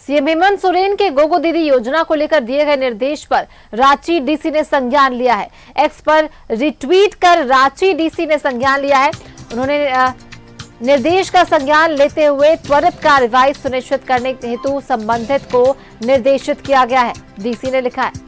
CM Hemant Soren के गोगो दीदी योजना को लेकर दिए गए निर्देश पर रांची डीसी ने संज्ञान लिया है। एक्स पर रिट्वीट कर रांची डीसी ने संज्ञान लिया है। उन्होंने निर्देश का संज्ञान लेते हुए त्वरित कार्रवाई सुनिश्चित करने हेतु संबंधित को निर्देशित किया गया है। डीसी ने लिखा है।